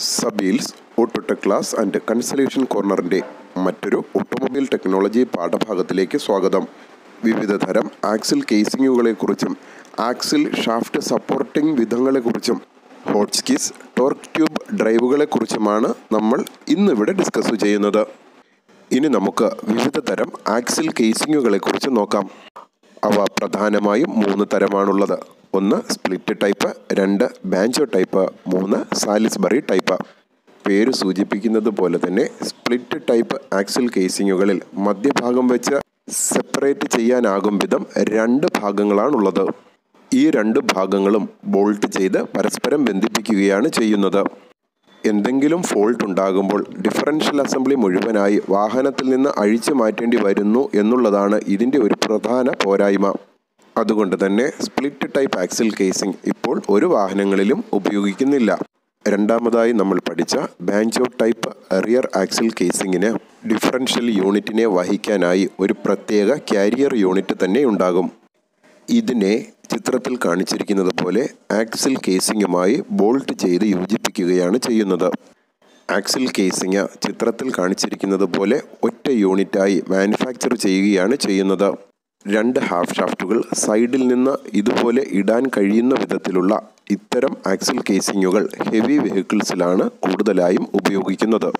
സബീൽസ് ഓട്ടോട്ട class and കൺസലേഷൻ കോർണറിന്റെ മറ്റൊരു automobile technology പാഠഭാഗത്തിലേക്ക് സ്വാഗതം. വിവിധ തരം ആക്സിൽ കേസിങ്ങുകളെക്കുറിച്ചും ആക്സിൽ ഷാഫ്റ്റ് സപ്പോർട്ടിംഗ് വിധങ്ങളെക്കുറിച്ചും ഹോട്ട്സ്കിസ് ടോർക്ക് ട്യൂബ് ഡ്രൈവുകളെക്കുറിച്ചുമാണ് നമ്മൾ ഇന്നിവിടെ ഡിസ്കസ് ചെയ്യുന്നത്. ഇനി നമുക്ക് വിവിധ തരം ആക്സിൽ കേസിങ്ങുകളെക്കുറിച്ച് നോക്കാം. അവ പ്രധാനമായും മൂന്ന് തരമാണുള്ളത്. ഒന്ന് സ്പ്ലിറ്റ് ടൈപ്പ് രണ്ട് ബാഞ്ചോ ടൈപ്പ് മൂന്ന് സാലിസ്ബറി ടൈപ്പ് പേര് സൂചിപ്പിക്കുന്നത് പോലെ തന്നെ സ്പ്ലിറ്റ് ടൈപ്പ് ആക്സിൽ കേസിങ്ങുകളിൽ മധ്യഭാഗം വെച്ച് സെപ്പറേറ്റ് ചെയ്യാനാകും വിധം രണ്ട് ഭാഗങ്ങളാണുള്ളത്. ഈ രണ്ട് ഭാഗങ്ങളും ബോൾട്ട് ചെയ്ത് പരസ്പരം ബന്ധിപ്പിക്കുകയാണ് ചെയ്യുന്നത്. എന്തെങ്കിലും ഫോൾട്ട് ഉണ്ടാകുമ്പോൾ ഡിഫറൻഷ്യൽ അസംബ്ലി മുഴുവനായി വാഹനത്തിൽ നിന്ന് അഴിച്ചു മാറ്റേണ്ടി വരുന്നു എന്നുള്ളതാണ് ഇതിന്റെ ഒരു പ്രധാന പോരായ്മ. അതുകൊണ്ട് തന്നെ സ്പ്ലിറ്റ് ടൈപ്പ് ആക്സിൽ കേസിംഗ് ഇപ്പോൾ ഒരു വാഹനങ്ങളിലും ഉപയോഗിക്കുന്നില്ല. രണ്ടാമതായി നമ്മൾ പഠിച്ച ബാഞ്ചോ ടൈപ്പ് റിയർ ആക്സിൽ കേസിങ്ങിന് ഡിഫറൻഷ്യൽ യൂണിറ്റിനെ വഹിക്കാനായി ഒരു പ്രത്യേക കാരിയർ യൂണിറ്റ് തന്നെ ഉണ്ടാകും. ഇതിനെ ചിത്രത്തിൽ കാണിച്ചിരിക്കുന്നത് പോലെ ആക്സിൽ കേസിങ്ങുമായി ബോൾട്ട് ചെയ്ത് യോജിപ്പിക്കുകയാണ് ചെയ്യുന്നത്. ആക്സിൽ കേസിങ് ചിത്രത്തിൽ കാണിച്ചിരിക്കുന്നത് പോലെ ഒറ്റ യൂണിറ്റായി മാനുഫാക്ചർ ചെയ്യുകയാണ് ചെയ്യുന്നത്. രണ്ട് ഹാഫ് ഷാഫ്റ്റുകൾ സൈഡിൽ നിന്ന് ഇതുപോലെ ഇടാൻ കഴിയുന്ന വിധത്തിലുള്ള ഇത്തരം ആക്സിൽ കേസിങ്ങുകൾ ഹെവി വെഹിക്കിൾസിലാണ് കൂടുതലായും ഉപയോഗിക്കുന്നത്.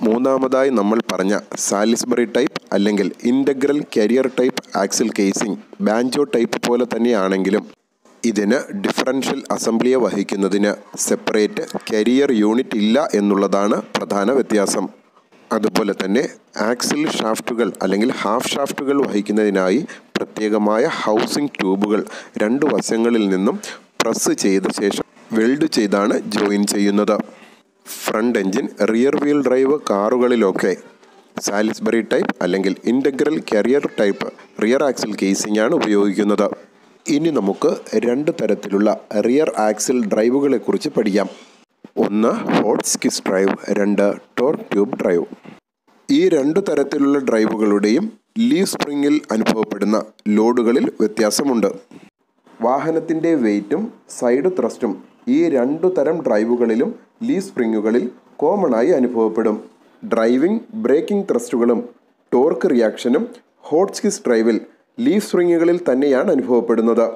മൂന്നാമതായി നമ്മൾ പറഞ്ഞ സാലിസ്ബറി ടൈപ്പ് അല്ലെങ്കിൽ integral carrier type axle casing banjo type പോലെ തന്നെയാണെങ്കിലും ഇതിന് ഡിഫറൻഷ്യൽ അസംബ്ലിയെ വഹിക്കുന്നതിന് സെപ്പറേറ്റ് കരിയർ യൂണിറ്റ് ഇല്ല എന്നുള്ളതാണ് പ്രധാന വ്യത്യാസം. അതുപോലെ തന്നെ ആക്സിൽ ഷാഫ്റ്റുകൾ അല്ലെങ്കിൽ ഹാഫ് ഷാഫ്റ്റുകൾ വഹിക്കുന്നതിനായി പ്രത്യേകമായ ഹൗസിംഗ് ട്യൂബുകൾ രണ്ട് വശങ്ങളിൽ നിന്നും പ്രസ് ചെയ്ത ശേഷം വെൽഡ് ചെയ്താണ് ജോയിൻ ചെയ്യുന്നത്. Front engine rear wheel drive കാറുകളിലൊക്കെ Salisbury type അല്ലെങ്കിൽ integral carrier type rear axle casing ആണ് ഉപയോഗിക്കുന്നത്. ഇനി നമുക്ക് രണ്ട് തരത്തിലുള്ള റിയർ ആക്സിൽ ഡ്രൈവുകളെക്കുറിച്ച് പഠിക്കാം. ഒന്ന് ഹോട്ട് സ്കിസ് ഡ്രൈവ് രണ്ട് ടോർ ട്യൂബ് ഡ്രൈവ് ഈ രണ്ടു തരത്തിലുള്ള ഡ്രൈവുകളുടെയും ലീവ് സ്പ്രിങ്ങിൽ അനുഭവപ്പെടുന്ന ലോഡുകളിൽ വ്യത്യാസമുണ്ട്. വാഹനത്തിന്റെ വെയ്റ്റും സൈഡ് ത്രസ്റ്റും ഈ രണ്ടു തരം ഡ്രൈവുകളിലും ലീവ് സ്പ്രിങ്ങുകളിൽ കോമണായി അനുഭവപ്പെടും. ഡ്രൈവിംഗ് ബ്രേക്കിംഗ് ത്രസ്റ്റുകളും ടോർക്ക് റിയാക്ഷനും ഹോട്ട് സ്കിസ് ഡ്രൈവിൽ ലീവ് സ്പ്രിങ്ങുകളിൽ തന്നെയാണ് അനുഭവപ്പെടുന്നത്.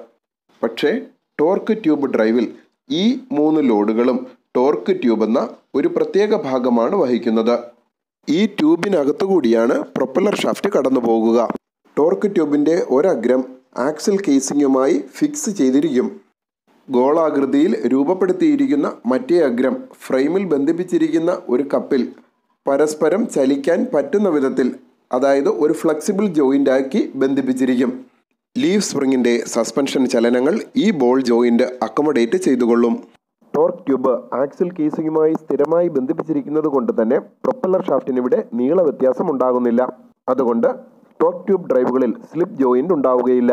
പക്ഷേ ടോർക്ക് ട്യൂബ് ഡ്രൈവിൽ ഈ മൂന്ന് ലോഡുകളും ടോർക്ക് ട്യൂബ് എന്ന ഒരു പ്രത്യേക ഭാഗമാണ് വഹിക്കുന്നത്. ഈ ട്യൂബിനകത്തു കൂടിയാണ് പ്രൊപ്പല്ലർ ഷാഫ്റ്റ് കടന്നു പോകുക. ടോർക്ക് ട്യൂബിന്റെ ഒരഗ്രം ആക്സിൽ കേസിംഗുമായി ഫിക്സ് ചെയ്തിരിക്കും. ഗോളാകൃതിയിൽ രൂപപ്പെടുത്തിയിരിക്കുന്ന മറ്റേ അഗ്രം ഫ്രെയിമിൽ ബന്ധിപ്പിച്ചിരിക്കുന്ന ഒരു കപ്പിൽ പരസ്പരം ചലിക്കാൻ പറ്റുന്ന വിധത്തിൽ അതായത് ഒരു ഫ്ലെക്സിബിൾ ജോയിന്റ് ആക്കി ബന്ധിപ്പിച്ചിരിക്കും. ലീവ് സ്പ്രിങ്ങിന്റെ സസ്പെൻഷൻ ചലനങ്ങൾ ഈ ബോൾ ജോയിന്റ് അക്കോമഡേറ്റ് ചെയ്തുകൊള്ളും. ടോർക്ക് ട്യൂബ് ആക്സിൽ കേസിങ്ങുമായി സ്ഥിരമായി ബന്ധിപ്പിച്ചിരിക്കുന്നത് കൊണ്ട് തന്നെ പ്രൊപ്പല്ലർ ഷാഫ്റ്റിന് ഇവിടെ നീള വ്യത്യാസം ഉണ്ടാകുന്നില്ല. അതുകൊണ്ട് ടോർക്ക് ട്യൂബ് ഡ്രൈവുകളിൽ സ്ലിപ്പ് ജോയിന്റ് ഉണ്ടാവുകയില്ല.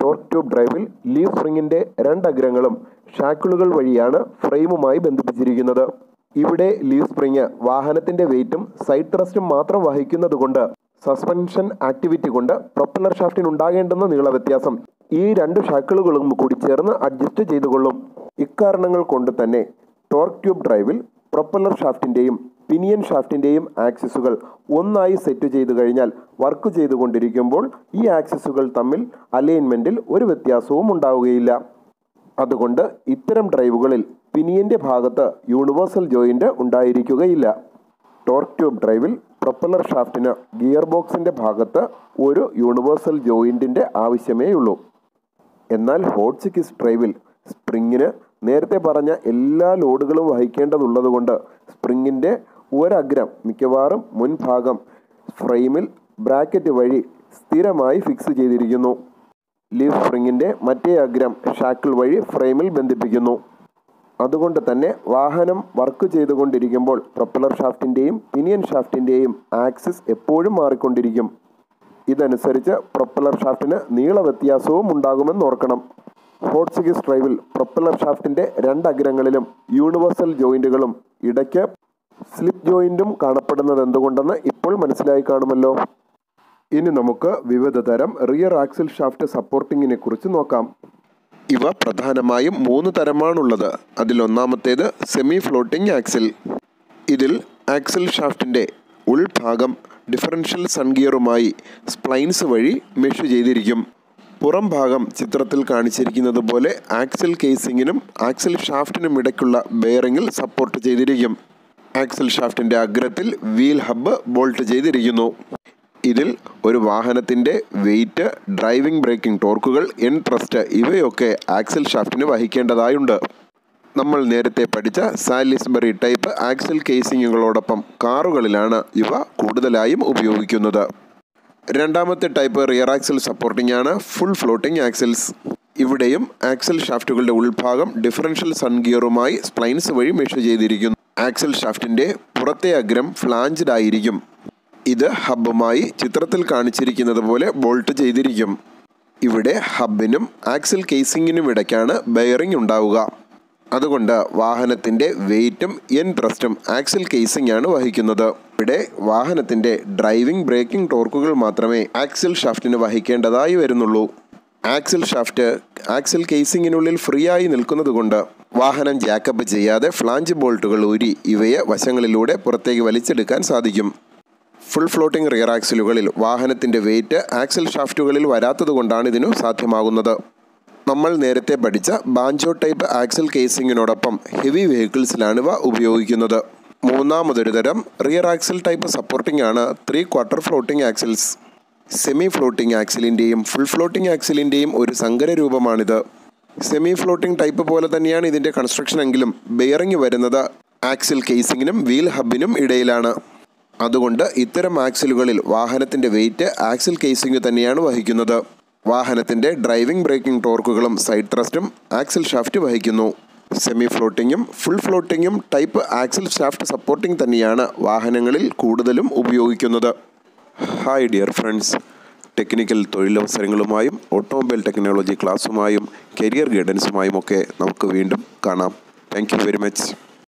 ടോർക്ക് ട്യൂബ് ഡ്രൈവിൽ ലീവ് സ്പ്രിങ്ങിന്റെ രണ്ടഗ്രങ്ങളും ഷാക്കിളുകൾ വഴിയാണ് ഫ്രെയിമുമായി ബന്ധിപ്പിച്ചിരിക്കുന്നത്. ഇവിടെ ലീവ് സ്പ്രിങ് വാഹനത്തിന്റെ വെയിറ്റും സൈഡ് ത്രസ്റ്റും മാത്രം വഹിക്കുന്നതുകൊണ്ട് സസ്പെൻഷൻ ആക്ടിവിറ്റി കൊണ്ട് പ്രൊപ്പല്ലർ ഷാഫ്റ്റിന് ഉണ്ടാകേണ്ടുന്ന നീള വ്യത്യാസം ഈ രണ്ട് ഷാക്കിളുകളും കൂടി ചേർന്ന് അഡ്ജസ്റ്റ് ചെയ്തുകൊള്ളും. ഇക്കാരണങ്ങൾ കൊണ്ട് തന്നെ ടോർക്ക് ട്യൂബ് ഡ്രൈവിൽ പ്രൊപ്പല്ലർ ഷാഫ്റ്റിന്റെയും പിനിയൻ ഷാഫ്റ്റിന്റെയും ആക്സിസുകൾ ഒന്നായി സെറ്റ് ചെയ്തു കഴിഞ്ഞാൽ വർക്ക് ചെയ്തുകൊണ്ടിരിക്കുമ്പോൾ ഈ ആക്സിസുകൾ തമ്മിൽ അലൈൻമെന്റിൽ ഒരു വ്യത്യാസവും ഉണ്ടാവുകയില്ല. അതുകൊണ്ട് ഇത്തരം ഡ്രൈവുകളിൽ പിനിയന്റെ ഭാഗത്ത് യൂണിവേഴ്സൽ ജോയിന്റ് ഉണ്ടായിരിക്കുകയില്ല. ടോർക്ക് ട്യൂബ് ഡ്രൈവിൽ പ്രൊപ്പല്ലർ ഷാഫ്റ്റിന് ഗിയർ ബോക്സിന്റെ ഭാഗത്ത് ഒരു യൂണിവേഴ്സൽ ജോയിന്റിന്റെ ആവശ്യമേയുള്ളൂ. എന്നാൽ ഹോട്ട് കിസ് ഡ്രൈവിൽ സ്പ്രിങ്ങിന് നേരത്തെ പറഞ്ഞ എല്ലാ ലോഡുകളും വഹിക്കേണ്ടതുള്ളതുകൊണ്ട് സ്പ്രിങ്ങിന്റെ ഒരഗ്രം മിക്കവാറും മുൻഭാഗം ഫ്രെയിമിൽ ബ്രാക്കറ്റ് വഴി സ്ഥിരമായി ഫിക്സ് ചെയ്തിരിക്കുന്നു. ലീഫ് സ്പ്രിങ്ങിന്റെ മറ്റേ അഗ്രം ഷാക്കിൾ വഴി ഫ്രെയിമിൽ ബന്ധിപ്പിക്കുന്നു. അതുകൊണ്ട് തന്നെ വാഹനം വർക്ക് ചെയ്തുകൊണ്ടിരിക്കുമ്പോൾ പ്രൊപ്പലർ ഷാഫ്റ്റിന്റെയും പിനിയൻ ഷാഫ്റ്റിന്റെയും ആക്സിസ് എപ്പോഴും മാറിക്കൊണ്ടിരിക്കും. ഇതനുസരിച്ച് പ്രൊപ്പലർ ഷാഫ്റ്റിന് നീള വ്യത്യാസവും ഉണ്ടാകുമെന്ന് ഓർക്കണം. ഹോട്ട് സിഗിസ് ഡ്രൈവിൽ പ്രൊപ്പലർ ഷാഫ്റ്റിന്റെ രണ്ടഗ്രങ്ങളിലും യൂണിവേഴ്സൽ ജോയിന്റുകളും ഇടയ്ക്ക് സ്ലിപ്പ് ജോയിന്റും കാണപ്പെടുന്നത് എന്തുകൊണ്ടെന്ന് ഇപ്പോൾ മനസ്സിലായി കാണുമല്ലോ. ഇനി നമുക്ക് വിവിധ തരം റിയർ ആക്സിൽ ഷാഫ്റ്റ് സപ്പോർട്ടിങ്ങിനെ കുറിച്ച് നോക്കാം. ഇവ പ്രധാനമായും മൂന്ന് തരമാണുള്ളത്. അതിലൊന്നാമത്തേത് സെമി ഫ്ലോട്ടിംഗ് ആക്സിൽ. ഇതിൽ ആക്സിൽ ഷാഫ്റ്റിന്റെ ഉൾഭാഗം ഡിഫറൻഷ്യൽ സൺഗിയറുമായി സ്പ്ലൈൻസ് വഴി മെഷ് ചെയ്തിരിക്കും. പുറം ഭാഗം ചിത്രത്തിൽ കാണിച്ചിരിക്കുന്നത് പോലെ ആക്സിൽ കേസിങ്ങിനും ആക്സിൽ ഷാഫ്റ്റിനും ഇടയ്ക്കുള്ള ബെയറിങ്ങിൽ സപ്പോർട്ട് ചെയ്തിരിക്കും. ആക്സിൽ ഷാഫ്റ്റിന്റെ അഗ്രത്തിൽ വീൽ ഹബ്ബ് ബോൾട്ട് ചെയ്തിരിക്കുന്നു. ഇതിൽ ഒരു വാഹനത്തിന്റെ വെയിറ്റ് ഡ്രൈവിംഗ് ബ്രേക്കിംഗ് ടോർക്കുകൾ എൻ ട്രസ്റ്റ് ഇവയൊക്കെ ആക്സിൽ ഷാഫ്റ്റിന് വഹിക്കേണ്ടതായുണ്ട്. നമ്മൾ നേരത്തെ പഠിച്ച സാലിസ്ബറി ടൈപ്പ് ആക്സിൽ കേസിങ്ങുകളോടൊപ്പം കാറുകളിലാണ് ഇവ കൂടുതലായും ഉപയോഗിക്കുന്നത്. രണ്ടാമത്തെ ടൈപ്പ് റിയർ ആക്സൽ സപ്പോർട്ടിംഗ് ആണ്. ഫുൾ ഫ്ലോട്ടിംഗ് ആക്സൽസ് ഇവിടെയും ആക്സൽ ഷാഫ്റ്റുകളുടെ ഉൾഭാഗം ഡിഫറൻഷ്യൽ സൺഗിയറുമായി സ്പ്ലൈൻസ് വഴി മെഷർ ചെയ്തിരിക്കുന്നു. ആക്സൽ ഷാഫ്റ്റിന്റെ പുറത്തെ അഗ്രം ഫ്ലാഞ്ചഡ് ആയിരിക്കും. ഇത് ഹബ്ബുമായി ചിത്രത്തിൽ കാണിച്ചിരിക്കുന്നത് പോലെ ബോൾട്ട് ചെയ്തിരിക്കും. ഇവിടെ ഹബിനും ആക്സൽ കേസിങ്ങിനും ഇടയ്ക്കാണ് ബെയറിംഗ് ഉണ്ടാവുക. അതുകൊണ്ട് വാഹനത്തിന്റെ വെയിറ്റും എൻ ട്രസ്റ്റും ആക്സിൽ കേസിംഗ് ആണ് വഹിക്കുന്നത്. ഇവിടെ വാഹനത്തിന്റെ ഡ്രൈവിംഗ് ബ്രേക്കിംഗ് ടോർക്കുകൾ മാത്രമേ ആക്സിൽ ഷാഫ്റ്റിന് വഹിക്കേണ്ടതായി വരുന്നുള്ളൂ. ആക്സിൽ ഷാഫ്റ്റ് ആക്സിൽ കേസിങ്ങിനുള്ളിൽ ഫ്രീ ആയി നിൽക്കുന്നതുകൊണ്ട് വാഹനം ജാക്കപ്പ് ചെയ്യാതെ ഫ്ലാഞ്ച് ബോൾട്ടുകൾ ഊരി ഇവയെ വശങ്ങളിലൂടെ പുറത്തേക്ക് വലിച്ചെടുക്കാൻ സാധിക്കും. ഫുൾ ഫ്ലോട്ടിംഗ് റിയർ ആക്സിലുകളിൽ വാഹനത്തിന്റെ വെയിറ്റ് ആക്സിൽ ഷാഫ്റ്റുകളിൽ വരാത്തതുകൊണ്ടാണ് ഇതിനു സാധ്യമാകുന്നത്. നമ്മൾ നേരത്തെ പഠിച്ച ബാഞ്ചോ ടൈപ്പ് ആക്സിൽ കേസിങ്ങിനോടൊപ്പം ഹെവി വെഹിക്കിൾസിലാണ് ഇവ ഉപയോഗിക്കുന്നത്. മൂന്നാമതൊരു തരം റിയർ ആക്സിൽ ടൈപ്പ് സപ്പോർട്ടിംഗ് ആണ്. Three quarter floating axles semi floating ആക്സിലിന്റെയും full floating ആക്സിലിന്റെയും ഒരു സങ്കര രൂപമാണിത്. സെമി ഫ്ലോട്ടിംഗ് ടൈപ്പ് പോലെ തന്നെയാണ് ഇതിന്റെ കൺസ്ട്രക്ഷൻ എങ്കിലും ബെയറിംഗ് വരുന്നത് ആക്സിൽ കേസിങ്ങിനും വീൽ ഹബിനും ഇടയിലാണ്. അതുകൊണ്ട് ഇത്തരം ആക്സിലുകളിൽ വാഹനത്തിന്റെ വെയിറ്റ് ആക്സിൽ കേസിംഗ് തന്നെയാണ് വഹിക്കുന്നത്. വാഹനത്തിന്റെ ഡ്രൈവിംഗ് ബ്രേക്കിംഗ് ടോർക്കുകളും സൈഡ് ത്രസ്റ്റും ആക്സിൽ ഷാഫ്റ്റ് വഹിക്കുന്നു. സെമി ഫ്ലോട്ടിങ്ങും ഫുൾ ഫ്ലോട്ടിങ്ങും ടൈപ്പ് ആക്സിൽ ഷാഫ്റ്റ് സപ്പോർട്ടിംഗ് തന്നെയാണ് വാഹനങ്ങളിൽ കൂടുതലും ഉപയോഗിക്കുന്നത്. ഹായ് ഡിയർ ഫ്രണ്ട്സ് ടെക്നിക്കൽ തൊഴിലവസരങ്ങളുമായും ഓട്ടോമൊബൈൽ ടെക്നോളജി ക്ലാസ്സുമായും കരിയർ ഗൈഡൻസുമായും ഒക്കെ നമുക്ക് വീണ്ടും കാണാം. Thank very much